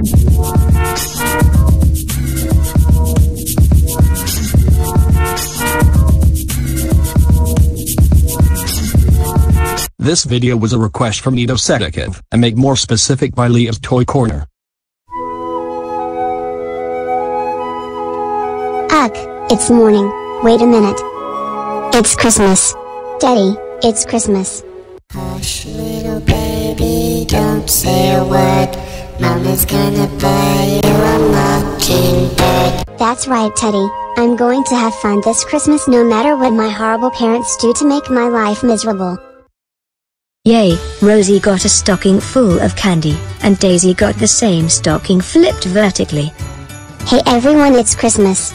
This video was a request from Nito Sedekov and made more specific by Leah's Toy Corner. Ugh, it's morning. Wait a minute. It's Christmas. Daddy, it's Christmas. Hush, little baby, don't say a word. Mama's gonna buy you a mockingbird. That's right, Teddy. I'm going to have fun this Christmas no matter what my horrible parents do to make my life miserable. Yay, Rosie got a stocking full of candy, and Daisy got the same stocking flipped vertically. Hey everyone, it's Christmas.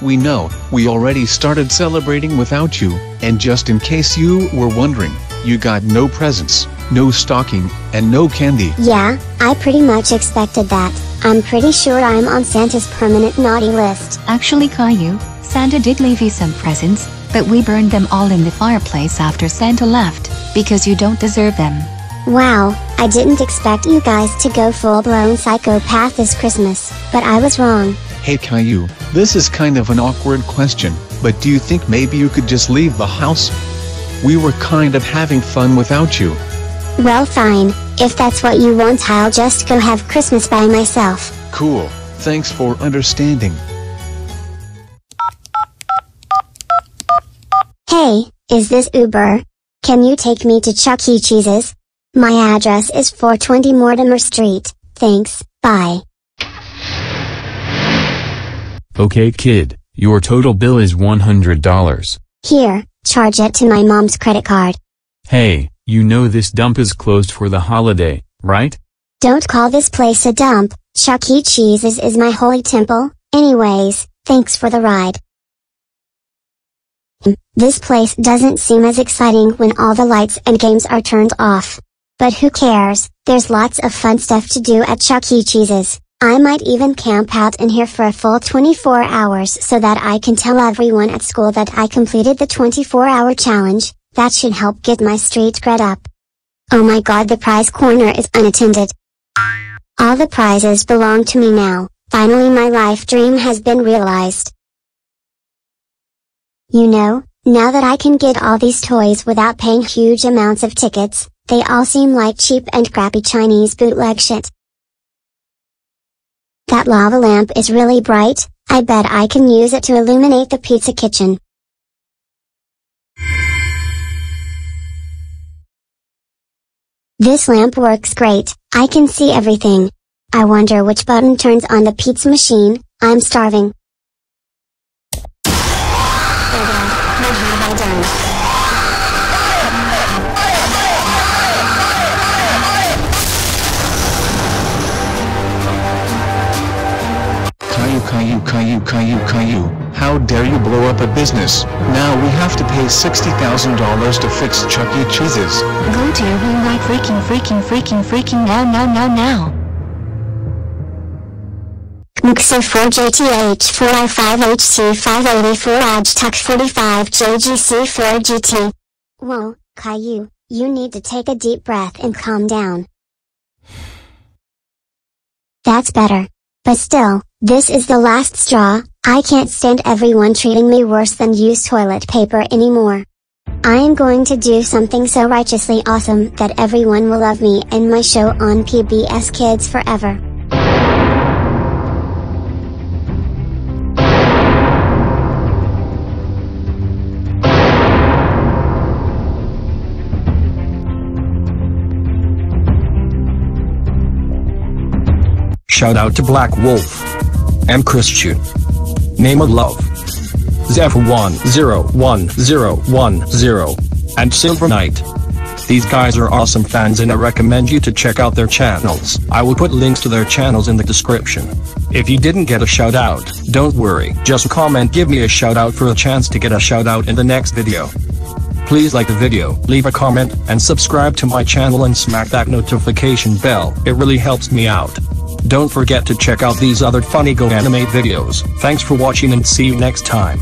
We know, we already started celebrating without you, and just in case you were wondering, you got no presents, no stocking, and no candy. Yeah, I pretty much expected that. I'm pretty sure I'm on Santa's permanent naughty list. Actually Caillou, Santa did leave you some presents, but we burned them all in the fireplace after Santa left, because you don't deserve them. Wow, I didn't expect you guys to go full-blown psychopath this Christmas, but I was wrong. Hey Caillou, this is kind of an awkward question, but do you think maybe you could just leave the house? We were kind of having fun without you. Well fine, if that's what you want I'll just go have Christmas by myself. Cool, thanks for understanding. Hey, is this Uber? Can you take me to Chuck E. Cheese's? My address is 420 Mortimer Street, thanks, bye. Okay kid, your total bill is $100. Here, charge it to my mom's credit card. Hey, you know this dump is closed for the holiday, right? Don't call this place a dump, Chuck E. Cheese's is my holy temple, anyways, thanks for the ride. This place doesn't seem as exciting when all the lights and games are turned off. But who cares, there's lots of fun stuff to do at Chuck E. Cheese's. I might even camp out in here for a full 24 hours so that I can tell everyone at school that I completed the 24 hour challenge, that should help get my street cred up. Oh my god the prize corner is unattended. All the prizes belong to me now, finally my life dream has been realized. You know, now that I can get all these toys without paying huge amounts of tickets, they all seem like cheap and crappy Chinese bootleg shit. That lava lamp is really bright, I bet I can use it to illuminate the pizza kitchen. This lamp works great, I can see everything. I wonder which button turns on the pizza machine, I'm starving. Caillou Caillou Caillou Caillou Caillou, how dare you blow up a business? Now we have to pay $60,000 to fix Chuck E. Cheese's. Go to your room right freaking freaking freaking freaking now now now now. Mixer 4JTH 4i5HT 584 Agtech 45 JGC 4GT. Whoa, Caillou, you need to take a deep breath and calm down. That's better. But still, this is the last straw, I can't stand everyone treating me worse than used toilet paper anymore. I am going to do something so righteously awesome that everyone will love me and my show on PBS Kids forever. Shout out to Black Wolf. M. Christian. Name of Love. Zephyr101010. And Silver Knight. These guys are awesome fans and I recommend you to check out their channels. I will put links to their channels in the description. If you didn't get a shout out, don't worry, just comment give me a shout out for a chance to get a shout out in the next video. Please like the video, leave a comment, and subscribe to my channel and smack that notification bell, it really helps me out. Don't forget to check out these other funny Go Animate videos. Thanks for watching and see you next time.